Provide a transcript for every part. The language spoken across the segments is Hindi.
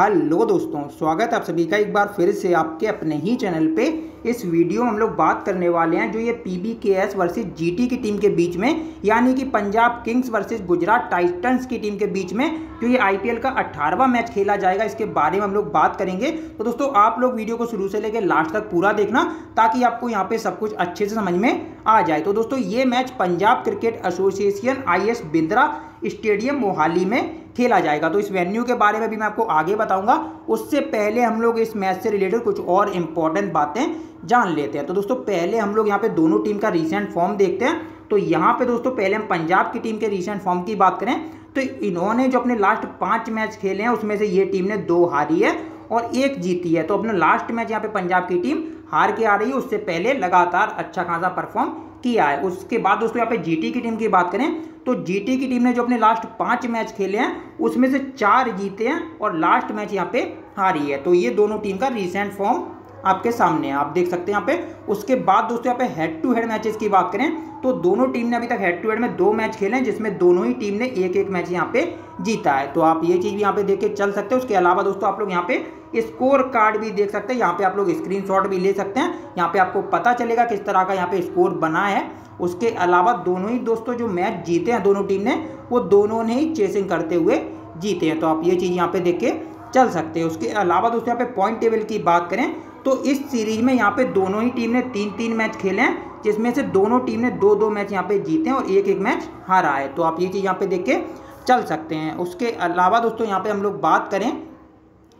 हेलो दोस्तों, स्वागत है आप सभी का एक बार फिर से आपके अपने ही चैनल पे। इस वीडियो में हम लोग बात करने वाले हैं जो ये P B K S versus G T की टीम के बीच में, यानी कि Punjab Kings versus Gujarat Titans की टीम के बीच में जो ये आईपीएल का अट्ठारहवा मैच खेला जाएगा, इसके बारे में हम लोग बात करेंगे। तो दोस्तों, आप लोग वीडियो को शुरू से लेकर लास्ट तक पूरा देखना, ताकि आपको यहाँ पे सब कुछ अच्छे से समझ में आ जाए। तो दोस्तों, ये match Punjab cricket association I S Bindra stadium, Mohali में खेला जाएगा। तो इस वेन्यू के बारे में भी मैं आपको आगे बताऊँगा। उससे पहले हम लोग इस मैच से रिलेटेड कुछ और इंपॉर्टेंट बातें जान लेते हैं। तो दोस्तों, पहले हम लोग यहाँ पे दोनों टीम का रिसेंट फॉर्म देखते हैं। तो यहाँ पे दोस्तों, पहले हम पंजाब की टीम के रिसेंट फॉर्म की बात करें। तो इन्होंने जो अपने लास्ट पाँच मैच खेले हैं, उसमें से ये टीम ने दो हारी है और एक जीती है। तो अपने लास्ट मैच यहाँ पे पंजाब की टीम हार के आ रही है। उससे पहले लगातार अच्छा खासा परफॉर्म किया है। उसके बाद दोस्तों, यहाँ पे जीटी की टीम की बात करें। तो जीटी की टीम ने जो अपने लास्ट पाँच मैच खेले हैं, उसमें से चार जीते हैं और लास्ट मैच यहाँ पे हारी है। तो ये दोनों टीम का रिसेंट फॉर्म आपके सामने है। आप देख सकते हैं यहाँ पे। उसके बाद दोस्तों यहाँ पे हेड टू हेड मैचेस की बात करें तो दोनों टीम ने अभी तक हेड टू हेड में दो मैच खेले हैं, जिसमें दोनों ही टीम ने एक एक मैच यहाँ पे जीता है। तो आप ये चीज़ भी यहाँ पे देख के चल सकते हैं। उसके अलावा दोस्तों आप लोग यहाँ पे स्कोर कार्ड भी देख सकते हैं। यहाँ पे आप लोग स्क्रीन भी ले सकते हैं। यहाँ पे आपको पता चलेगा किस तरह का यहाँ पे स्कोर बना है। उसके अलावा दोनों ही दोस्तों जो मैच जीते हैं, दोनों टीम ने, वो दोनों ने ही चेसिंग करते हुए जीते हैं। तो आप ये चीज़ यहाँ पे देख के चल सकते हैं। उसके अलावा दोस्तों यहाँ पे पॉइंट टेबल की बात करें तो इस सीरीज़ में यहाँ पे दोनों ही टीम ने तीन तीन मैच खेले हैं, जिसमें से दोनों टीम ने दो दो मैच यहाँ पे जीते हैं और एक एक मैच हारा है। तो आप ये चीज़ यहाँ पे देख के चल सकते हैं। उसके अलावा दोस्तों यहाँ पे हम लोग बात करें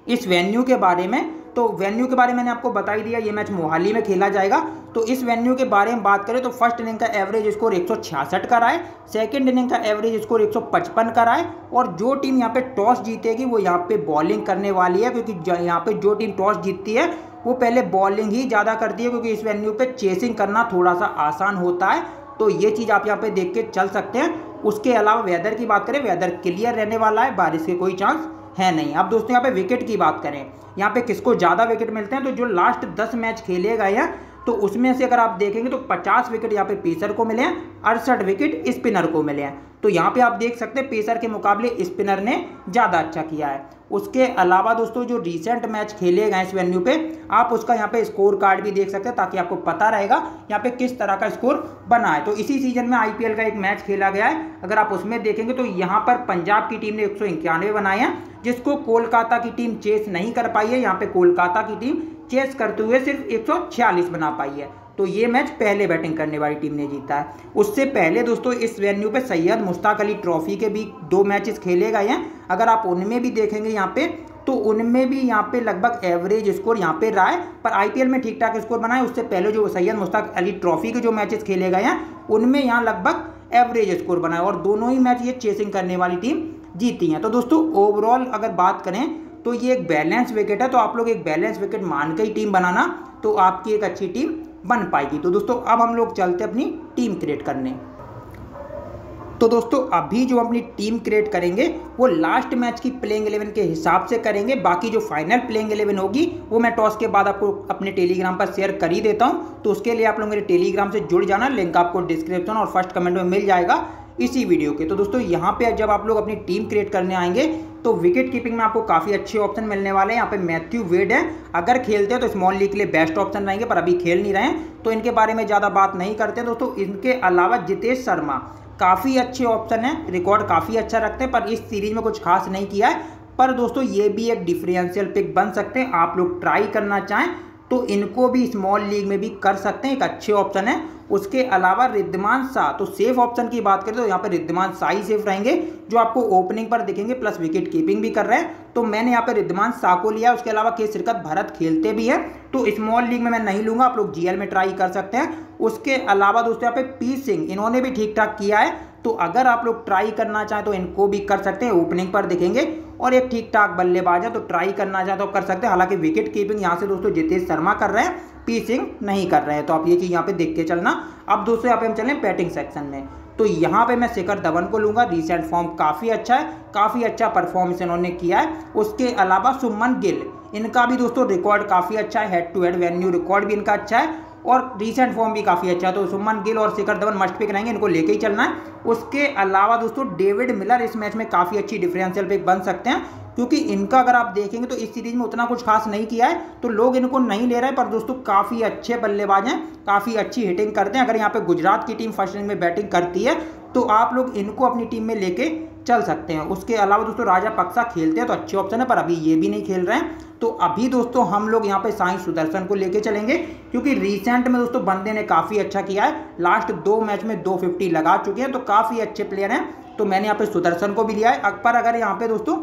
इस वेन्यू के बारे में तो वेन्यू के बारे में मैंने आपको बता ही दिया, ये मैच मोहाली में खेला जाएगा। तो इस वेन्यू के बारे में बात करें तो फ़र्स्ट इनिंग का एवरेज स्कोर एक सौ छियासठ का है, सेकेंड इनिंग का एवरेज स्कोर एक का रहा है, और जो टीम यहाँ पे टॉस जीतेगी, वो यहाँ पे बॉलिंग करने वाली है, क्योंकि यहाँ पे जो टीम टॉस जीतती है, वो पहले बॉलिंग ही ज़्यादा करती है, क्योंकि इस वेन्यू पर चेसिंग करना थोड़ा सा आसान होता है। तो ये चीज़ आप यहाँ पे देख के चल सकते हैं। उसके अलावा वेदर की बात करें, वेदर क्लियर रहने वाला है, बारिश के कोई चांस है नहीं। अब दोस्तों यहाँ पे विकेट की बात करें। यहाँ पे किसको ज़्यादा विकेट मिलते हैं? तो जो लास्ट दस मैच खेलेगा या तो उसमें से अगर आप देखेंगे तो 50 विकेट यहाँ पे पेसर को मिले हैं, अड़सठ विकेट स्पिनर को मिले हैं। तो यहाँ पे आप देख सकते हैं पेसर के मुकाबले स्पिनर ने ज़्यादा अच्छा किया है। उसके अलावा दोस्तों जो रिसेंट मैच खेले गए इस वेन्यू पे, आप उसका यहाँ पे स्कोर कार्ड भी देख सकते हैं ताकि आपको पता रहेगा यहाँ पे किस तरह का स्कोर बना है। तो इसी सीज़न में आईपीएल का एक मैच खेला गया है। अगर आप उसमें देखेंगे तो यहाँ पर पंजाब की टीम ने एक बनाए हैं, जिसको कोलकाता की टीम चेस नहीं कर पाई है। यहाँ पे कोलकाता की टीम चेस करते हुए सिर्फ़ एक सौ छियालीस बना पाई है। तो ये मैच पहले बैटिंग करने वाली टीम ने जीता है। उससे पहले दोस्तों, इस वेन्यू पे सैयद मुश्ताक अली ट्रॉफी के भी दो मैचेस खेले गए हैं। अगर आप उनमें भी देखेंगे यहाँ पे तो उनमें भी यहाँ पे लगभग एवरेज स्कोर यहाँ पे रहा है। पर आईपीएल में ठीक ठाक स्कोर बनाए उससे पहले जो सैयद मुश्ताक अली ट्रॉफी के जो मैचेस खेले गए हैं, उनमें यहाँ लगभग एवरेज स्कोर बनाए और दोनों ही मैच ये चेसिंग करने वाली टीम जीती हैं। तो दोस्तों ओवरऑल अगर बात करें तो ये एक बैलेंस विकेट है तो आप लोग एक बैलेंस विकेट मान के ही टीम बनाना तो आपकी एक अच्छी टीम बन पाएगी। तो दोस्तों, अब हम लोग चलते अपनी टीम क्रिएट करने। तो दोस्तों, अभी जो अपनी टीम क्रिएट करेंगे, वो लास्ट मैच की प्लेइंग इलेवन के हिसाब से करेंगे। बाकी जो फाइनल प्लेइंग इलेवन होगी, वो मैं टॉस के बाद आपको अपने टेलीग्राम पर शेयर कर ही देता हूँ। तो उसके लिए आप लोग मेरे टेलीग्राम से जुड़ जाना लिंक आपको डिस्क्रिप्शन और फ़र्स्ट कमेंट में मिल जाएगा। इसी वीडियो के। तो दोस्तों, यहाँ पे जब आप लोग अपनी टीम क्रिएट करने आएँगे तो विकेट कीपिंग में आपको काफ़ी अच्छे ऑप्शन मिलने वाले हैं। यहाँ पे मैथ्यू वेड है। अगर खेलते हैं तो स्मॉल लीग के लिए बेस्ट ऑप्शन रहेंगे, पर अभी खेल नहीं रहे हैं। तो इनके बारे में ज़्यादा बात नहीं करते दोस्तों, इनके अलावा जितेश शर्मा, काफ़ी अच्छे ऑप्शन है। रिकॉर्ड काफ़ी अच्छा रखते हैं, पर इस सीरीज़ में कुछ खास नहीं किया है। पर दोस्तों, ये भी एक डिफरेंशियल पिक बन सकते हैं। आप लोग ट्राई करना चाहें तो इनको भी स्मॉल लीग में भी कर सकते हैं, एक अच्छे ऑप्शन है। उसके अलावा रिद्धमान शाह तो सेफ़ ऑप्शन की बात करें तो यहाँ पे रिद्धमान शाह ही सेफ़ रहेंगे, जो आपको ओपनिंग पर दिखेंगे प्लस विकेट कीपिंग भी कर रहे हैं। तो मैंने यहाँ पे रिद्धमान शाह को लिया, उसके अलावा के शिरकत भारत खेलते भी हैं। तो स्मॉल लीग में मैं नहीं लूँगा, आप लोग जीएल में ट्राई कर सकते हैं। उसके अलावा दोस्तों यहाँ पे पी सिंह इन्होंने भी ठीक ठाक किया है। तो अगर आप लोग ट्राई करना चाहें तो इनको भी कर सकते हैं ओपनिंग पर दिखेंगे। और एक ठीक ठाक बल्लेबाज है तो ट्राई करना चाहें तो कर सकते हैं। हालाँकि विकेट कीपिंग यहाँ से दोस्तों जितेश शर्मा कर रहे हैं पी सिंह नहीं कर रहे हैं। तो आप ये चीज़ यहाँ पे देख के चलना। अब दोस्तों यहाँ पे हम चलें बैटिंग सेक्शन में। तो यहाँ पे मैं शिखर धवन को लूँगा। रिसेंट फॉर्म काफ़ी अच्छा है, काफ़ी अच्छा परफॉर्मेंस इन्होंने किया है। उसके अलावा सुमन गिल, इनका भी दोस्तों रिकॉर्ड काफ़ी अच्छा है head to head venue record भी इनका अच्छा है। और रिसेंट फॉर्म भी काफ़ी अच्छा है। तो सुमन गिल और शिखर धवन मस्ट पिक रहेंगे, इनको लेके ही चलना है। उसके अलावा दोस्तों, डेविड मिलर इस मैच में काफ़ी अच्छी डिफरेंशियल पिक बन सकते हैं। क्योंकि इनका अगर आप देखेंगे तो इस सीरीज़ में उतना कुछ खास नहीं किया है तो लोग इनको नहीं ले रहे हैं पर दोस्तों काफ़ी अच्छे बल्लेबाज हैं, काफ़ी अच्छी हिटिंग करते हैं। अगर यहाँ पे गुजरात की टीम फ़र्स्ट इनिंग में बैटिंग करती है तो आप लोग इनको अपनी टीम में लेके चल सकते हैं। उसके अलावा दोस्तों, राजा पक्सा खेलते हैं तो अच्छे ऑप्शन है, पर अभी ये भी नहीं खेल रहे हैं। तो अभी दोस्तों, हम लोग यहाँ पे साई सुदर्शन को लेके चलेंगे, क्योंकि रिसेंट में दोस्तों बंदे ने काफ़ी अच्छा किया है। लास्ट दो मैच में दो फिफ्टी लगा चुके हैं तो काफ़ी अच्छे प्लेयर हैं। तो मैंने यहाँ पे सुदर्शन को भी लिया है। अकबर अगर यहाँ पे दोस्तों,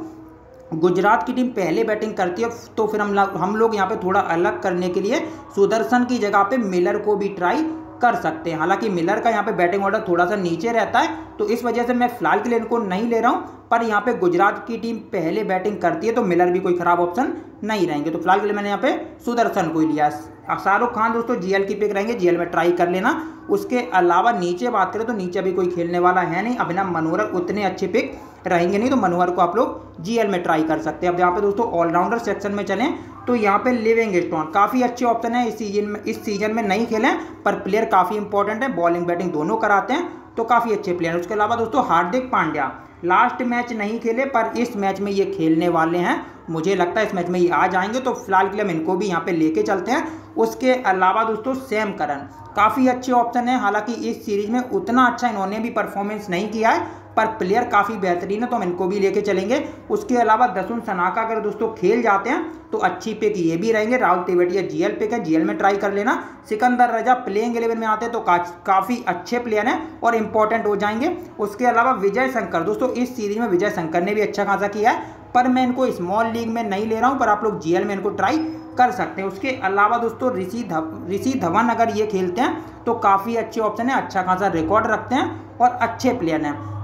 गुजरात की टीम पहले बैटिंग करती है तो फिर हम हम लोग यहाँ पे थोड़ा अलग करने के लिए सुदर्शन की जगह पे मिलर को भी ट्राई कर सकते हैं। हालाँकि मिलर का यहाँ पे बैटिंग ऑर्डर थोड़ा सा नीचे रहता है तो इस वजह से मैं फ़िलहाल के लिए इनको नहीं ले रहा हूँ, पर यहाँ पे गुजरात की टीम पहले बैटिंग करती है तो मिलर भी कोई खराब ऑप्शन नहीं रहेंगे। तो फ़िलहाल के लिए मैंने यहाँ पे सुदर्शन को ही लिया। शाहरुख खान दोस्तों जीएल की पिक रहेंगे जीएल में ट्राई कर लेना। उसके अलावा नीचे बात करें तो नीचे भी कोई खेलने वाला है नहीं। अभिनव मनोहर उतने अच्छे पिक रहेंगे नहीं तो मनोहर को आप लोग जीएल में ट्राई कर सकते हैं। अब यहाँ पे दोस्तों ऑलराउंडर सेक्शन में चलें। तो यहाँ पे लिविंग स्टोन काफ़ी अच्छे ऑप्शन है, इस सीज़न में, इस सीज़न में नहीं खेले, पर प्लेयर काफ़ी इंपॉर्टेंट है बॉलिंग बैटिंग दोनों कराते हैं तो काफ़ी अच्छे प्लेयर हैं। उसके अलावा दोस्तों, हार्दिक पांड्या लास्ट मैच नहीं खेले, पर इस मैच में ये खेलने वाले हैं। मुझे लगता है इस मैच में ये आ जाएँगे तो फ़िलहाल के लिए हम इनको भी यहाँ पे लेके चलते हैं। उसके अलावा दोस्तों सैम करन काफ़ी अच्छे ऑप्शन है, हालाँकि इस सीरीज़ में उतना अच्छा इन्होंने भी परफॉर्मेंस नहीं किया है पर प्लेयर काफ़ी बेहतरीन है तो हम इनको भी लेके चलेंगे। उसके अलावा दसुन सनाका, अगर दोस्तों खेल जाते हैं तो अच्छी पिक ये भी रहेंगे। राहुल तिवेटिया जीएल पिक है जीएल में ट्राई कर लेना। सिकंदर रजा प्लेइंग इलेवन में आते हैं तो काफ़ी अच्छे प्लेयर हैं और इंपॉर्टेंट हो जाएँगे। उसके अलावा विजय शंकर, दोस्तों इस सीरीज़ में विजय शंकर ने भी अच्छा खासा किया है, पर मैं इनको स्मॉल लीग में नहीं ले रहा हूँ, पर आप लोग जीएल में इनको ट्राई कर सकते हैं। उसके अलावा दोस्तों ऋषि धव ऋषि धवन अगर ये खेलते हैं तो काफ़ी अच्छे ऑप्शन है अच्छा खासा रिकॉर्ड रखते हैं और अच्छे प्लेयर हैं।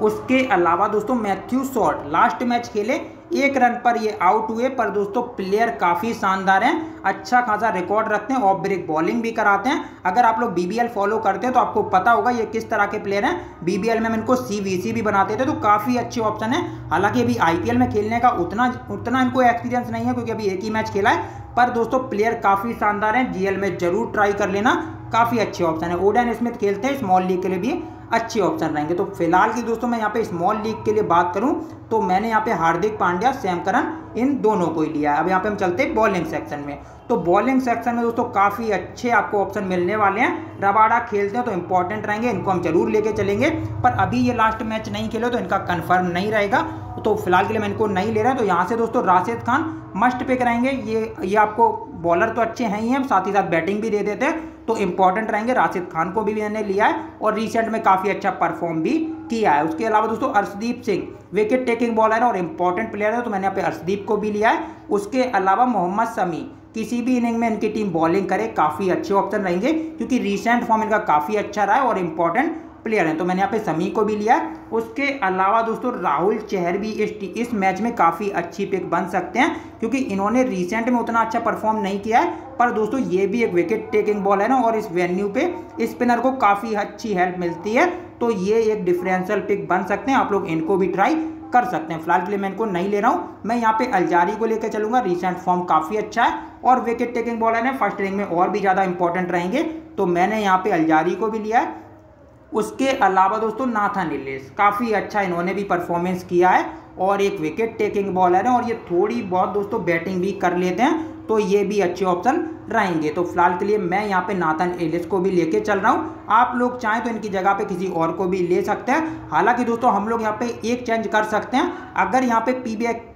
उसके अलावा दोस्तों, मैथ्यू शॉर्ट लास्ट मैच खेले, एक रन पर ये आउट हुए, पर दोस्तों प्लेयर काफ़ी शानदार हैं अच्छा खासा रिकॉर्ड रखते हैं ऑफ़ ब्रेक बॉलिंग भी कराते हैं। अगर आप लोग बीबीएल फॉलो करते हैं तो आपको पता होगा ये किस तरह के प्लेयर हैं। बीबीएल में हम इनको सीवीसी भी बनाते थे तो काफ़ी अच्छे ऑप्शन है। हालाँकि अभी आईपीएल में खेलने का उतना उतना इनको एक्सपीरियंस नहीं है, क्योंकि अभी एक ही मैच खेला है, पर दोस्तों प्लेयर काफ़ी शानदार हैं। जीएल में ज़रूर ट्राई कर लेना, काफ़ी अच्छे ऑप्शन है। ओडन स्मिथ खेलते हैं स्मॉल लीग के लिए भी। अच्छे ऑप्शन रहेंगे। तो फ़िलहाल की दोस्तों, मैं यहाँ पे स्मॉल लीग के लिए बात करूँ तो मैंने यहाँ पे हार्दिक पांड्या सैम करन इन दोनों को ही लिया है। अब यहाँ पे हम चलते हैं बॉलिंग सेक्शन में। तो बॉलिंग सेक्शन में दोस्तों, काफ़ी अच्छे आपको ऑप्शन मिलने वाले हैं। रबाडा खेलते हैं तो इंपॉर्टेंट रहेंगे, इनको हम ज़रूर लेके चलेंगे। पर अभी ये लास्ट मैच नहीं खेले तो इनका कन्फर्म नहीं रहेगा। तो फ़िलहाल के लिए मैं इनको नहीं ले रहा तो यहाँ से दोस्तों, राशिद खान मस्ट पिक रहेंगे। ये ये आपको बॉलर तो अच्छे हैं ही हैं, साथ ही साथ बैटिंग भी दे देते हैं। तो इंपॉर्टेंट रहेंगे। राशिद खान को भी मैंने लिया है और रिसेंट में काफ़ी अच्छा परफॉर्म भी किया है। उसके अलावा दोस्तों, Arshdeep Singh wicket taking bowler है और इंपॉर्टेंट प्लेयर है तो मैंने यहाँ पे अर्शदीप को भी लिया है। उसके अलावा मोहम्मद समी किसी भी इनिंग में इनकी टीम बॉलिंग करे, काफ़ी अच्छे ऑप्शन रहेंगे, क्योंकि रिसेंट फॉर्म इनका काफ़ी अच्छा रहा है और इंपॉर्टेंट प्लेयर हैं। तो मैंने यहाँ पे समी को भी लिया। है उसके अलावा दोस्तों, राहुल चेहर भी इस इस मैच में काफ़ी अच्छी पिक बन सकते हैं, क्योंकि इन्होंने रिसेंट में उतना अच्छा परफॉर्म नहीं किया है। पर दोस्तों, ये भी एक विकेट टेकिंग बॉल है ना, और इस वेन्यू पे स्पिनर को काफ़ी अच्छी हेल्प मिलती है। तो ये एक डिफरेंशियल पिक बन सकते हैं। आप लोग इनको भी ट्राई कर सकते हैं। फ़िलहाल के लिए मैं इनको नहीं ले रहा हूँ। मैं यहाँ पे अलजारी को लेकर चलूँगा। रिसेंट फॉर्म काफ़ी अच्छा है, और विकेट टेकिंग बॉलर है। फ़र्स्ट इनिंग में और भी ज़्यादा इंपॉर्टेंट रहेंगे। तो मैंने यहाँ पे अलजारी को भी लिया है। उसके अलावा दोस्तों नाथा निलेस काफ़ी अच्छा इन्होंने भी परफॉर्मेंस किया है और एक विकेट टेकिंग बॉलर है और ये थोड़ी बहुत दोस्तों बैटिंग भी कर लेते हैं। तो ये भी अच्छे ऑप्शन रहेंगे। तो फ़िलहाल के लिए मैं यहाँ पे नाथन एलिस को भी लेके चल रहा हूँ। आप लोग चाहें तो इनकी जगह पे किसी और को भी ले सकते हैं। हालाँकि दोस्तों, हम लोग यहाँ पे एक चेंज कर सकते हैं। अगर यहाँ पे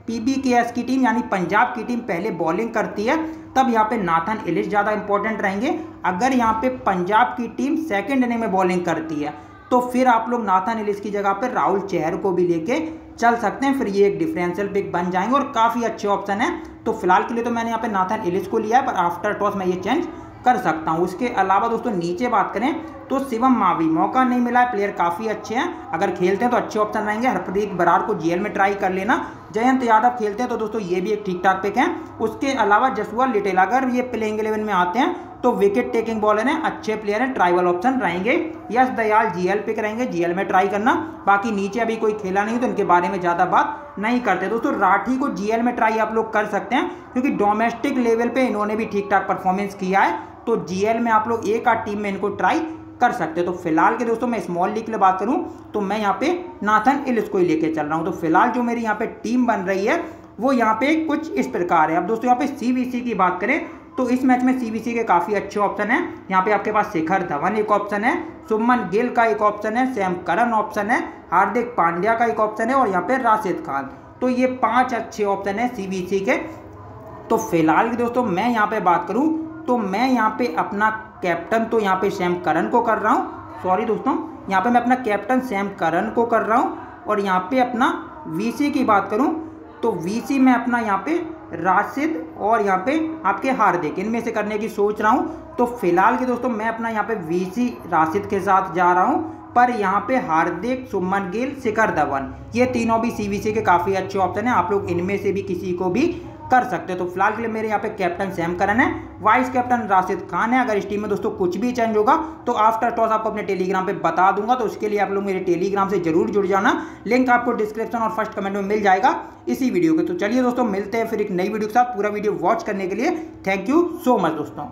पी बी के एस की टीम यानी पंजाब की टीम पहले बॉलिंग करती है, तब यहाँ पे नाथन एलिस ज़्यादा इंपॉर्टेंट रहेंगे। अगर यहाँ पे पंजाब की टीम सेकेंड इनिंग में बॉलिंग करती है तो फिर आप लोग नाथन एलिस की जगह पर राहुल चेहर को भी लेके चल सकते हैं, फिर ये एक डिफरेंशियल पिक बन जाएँगे और काफ़ी अच्छे ऑप्शन है। तो फ़िलहाल के लिए तो मैंने यहाँ पे नाथन एलिस को लिया है, पर आफ्टर टॉस मैं ये चेंज कर सकता हूँ। उसके अलावा दोस्तों, नीचे बात करें तो शिवम मावी मौका नहीं मिला है प्लेयर काफ़ी अच्छे हैं। अगर खेलते हैं तो अच्छे ऑप्शन रहेंगे। हरप्रीत बरार को जेल में ट्राई कर लेना। जयंत यादव खेलते हैं तो दोस्तों ये भी एक ठीक ठाक पिक है। उसके अलावा जसुआ लिटेल अगर ये प्लेइंग इलेवन में आते हैं तो विकेट टेकिंग बॉलर हैं, अच्छे प्लेयर हैं ट्राइवल ऑप्शन रहेंगे। यश दयाल जीएल पिक रहेंगे जीएल में ट्राई करना। बाकी नीचे अभी कोई खेला नहीं तो इनके बारे में ज़्यादा बात नहीं करते। दोस्तों राठी को जीएल में ट्राई आप लोग कर सकते हैं, क्योंकि डोमेस्टिक लेवल पे इन्होंने भी ठीक ठाक परफॉर्मेंस किया है। तो जीएल में आप लोग एक आध टीम में इनको ट्राई कर सकते हैं। तो फ़िलहाल के दोस्तों, मैं स्मॉल लीग के लिए बात करूँ तो मैं यहाँ पे नाथन इलिस को ही लेके चल रहा हूँ। तो फ़िलहाल जो मेरी यहाँ पे टीम बन रही है, वो यहाँ पे कुछ इस प्रकार है। अब दोस्तों, यहाँ पे सी की बात करें तो इस मैच में सीबीसी के काफ़ी अच्छे ऑप्शन है। यहाँ पे आपके पास शिखर धवन एक ऑप्शन है सुमन गिल का एक ऑप्शन है सैम करन ऑप्शन है हार्दिक पांड्या का एक ऑप्शन है, और यहाँ पे राशिद खान तो ये पाँच अच्छे ऑप्शन है सीबीसी के। तो फ़िलहाल दोस्तों, मैं यहाँ पे बात करूँ तो मैं यहाँ पे अपना कैप्टन तो यहाँ पे सैम करन को कर रहा हूँ। सॉरी दोस्तों, यहाँ पे मैं अपना कैप्टन सैम करन को कर रहा हूँ और यहाँ पे अपना वीसी की बात करूँ तो वीसी में अपना यहाँ पे राशिद और यहाँ पे आपके हार्दिक, इनमें से करने की सोच रहा हूँ। तो फ़िलहाल के दोस्तों, मैं अपना यहाँ पे वीसी राशिद के साथ जा रहा हूँ, पर यहाँ पे हार्दिक, सुमन गिल, शिखर धवन, ये तीनों भी सीवीसी के काफ़ी अच्छे ऑप्शन हैं। आप लोग इनमें से भी किसी को भी कर सकते हो। तो फ़िलहाल के लिए मेरे यहाँ पे कैप्टन सैम करन है, वाइस कैप्टन राशिद खान है। अगर इस टीम में दोस्तों कुछ भी चेंज होगा तो आफ्टर टॉस आपको अपने टेलीग्राम पे बता दूँगा। तो उसके लिए आप लोग मेरे टेलीग्राम से ज़रूर जुड़ जाना। लिंक आपको डिस्क्रिप्शन और फ़र्स्ट कमेंट में मिल जाएगा इसी वीडियो के तो चलिए दोस्तों, मिलते हैं फिर एक नई वीडियो के साथ। पूरा वीडियो वॉच करने के लिए थैंक यू सो मच दोस्तों।